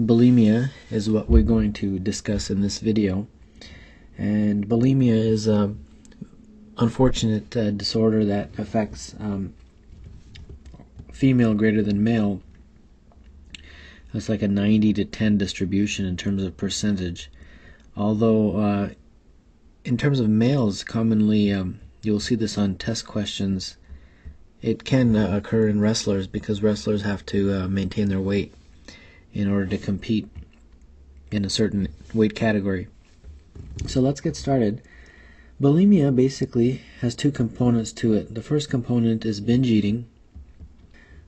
bulimia is what we're going to discuss in this video. And bulimia is a unfortunate uh, disorder that affects um, female greater than male. It's like a 90 to 10 distribution in terms of percentage. Although, uh, in terms of males, commonly um, you'll see this on test questions. It can uh, occur in wrestlers because wrestlers have to uh, maintain their weight in order to compete in a certain weight category. So let's get started. Bulimia basically has two components to it. The first component is binge eating,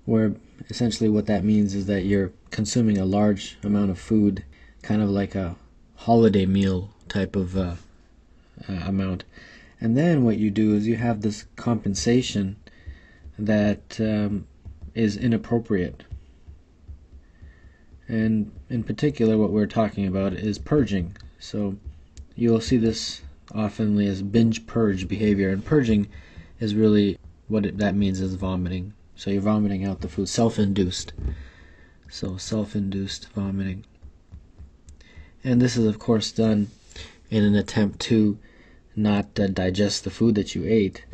where essentially what that means is that you're consuming a large amount of food, kind of like a holiday meal type of uh, uh, amount. And then what you do is you have this compensation that um, is inappropriate. And in particular, what we're talking about is purging. So you'll see this oftenly as binge purge behavior, and purging is really what it, that means is vomiting. So you're vomiting out the food, self-induced. So self-induced vomiting. And this is of course done in an attempt to not uh, digest the food that you ate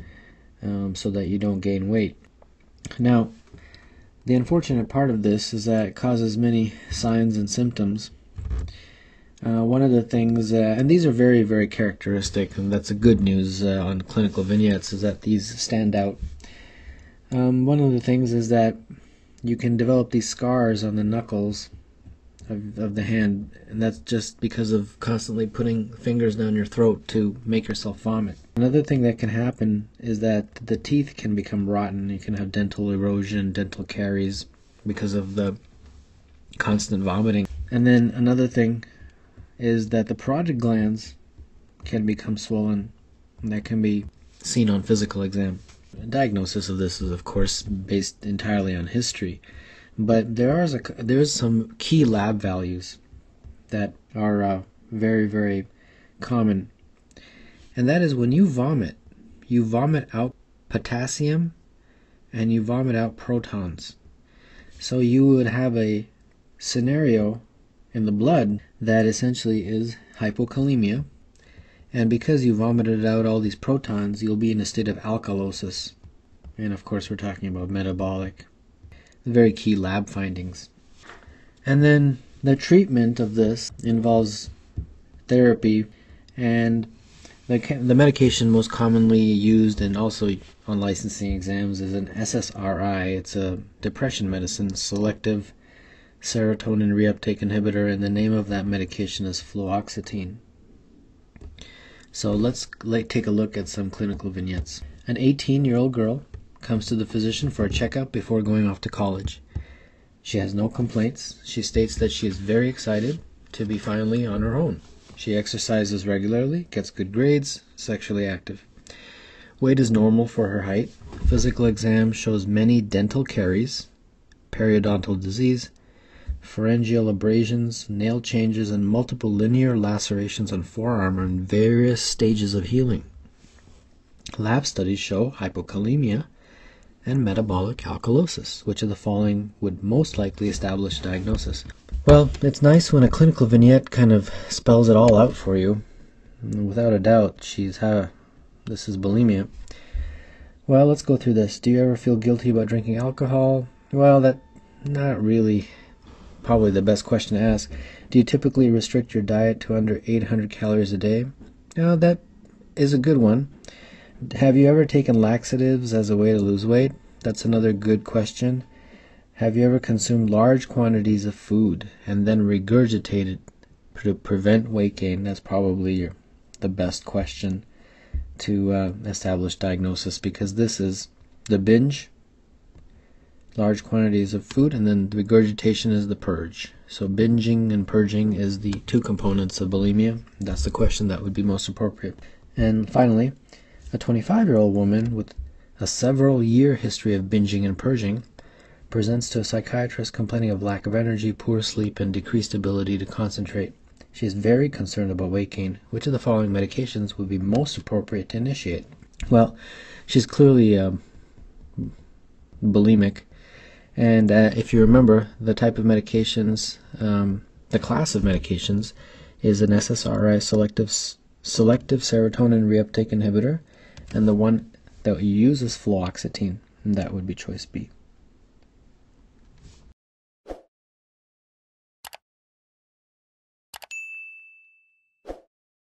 um, so that you don't gain weight. Now, the unfortunate part of this is that it causes many signs and symptoms. Uh, one of the things, uh, and these are very, very characteristic, and that's a good news uh, on clinical vignettes, is that these stand out. Um, one of the things is that you can develop these scars on the knuckles of, of the hand, and that's just because of constantly putting fingers down your throat to make yourself vomit. Another thing that can happen is that the teeth can become rotten. You can have dental erosion, dental caries because of the constant vomiting. And then another thing is that the parotid glands can become swollen. That can be seen on physical exam. The diagnosis of this is, of course, based entirely on history. But there is a there's some key lab values that are uh, very very common, and that is when you vomit, you vomit out potassium, and you vomit out protons. So you would have a scenario in the blood that essentially is hypokalemia, and because you vomited out all these protons, you'll be in a state of alkalosis. And of course, we're talking about metabolic very key lab findings. And then the treatment of this involves therapy and the, the medication most commonly used and also on licensing exams is an SSRI. It's a depression medicine, selective serotonin reuptake inhibitor, and the name of that medication is fluoxetine. So let's take a look at some clinical vignettes. An 18 year old girl comes to the physician for a checkup before going off to college. She has no complaints. She states that she is very excited to be finally on her own. She exercises regularly, gets good grades, sexually active. Weight is normal for her height. Physical exam shows many dental caries, periodontal disease, pharyngeal abrasions, nail changes, and multiple linear lacerations on forearm are in various stages of healing. Lab studies show hypokalemia, and metabolic alkalosis. Which of the following would most likely establish diagnosis? Well, it's nice when a clinical vignette kind of spells it all out for you. Without a doubt, she's ha this is bulimia. Well, let's go through this. Do you ever feel guilty about drinking alcohol? Well, that not really probably the best question to ask. Do you typically restrict your diet to under 800 calories a day? Now, that is a good one. Have you ever taken laxatives as a way to lose weight? That's another good question. Have you ever consumed large quantities of food and then regurgitated to prevent weight gain? That's probably your, the best question to uh, establish diagnosis because this is the binge, large quantities of food, and then the regurgitation is the purge. So binging and purging is the two components of bulimia. That's the question that would be most appropriate. And finally, a 25 year old woman with a several year history of binging and purging presents to a psychiatrist complaining of lack of energy, poor sleep, and decreased ability to concentrate. She is very concerned about weight gain. Which of the following medications would be most appropriate to initiate? Well, she's clearly uh, bulimic, And uh, if you remember, the type of medications, um, the class of medications, is an SSRI selective selective serotonin reuptake inhibitor, and the one that you use is fluoxetine, that would be choice B.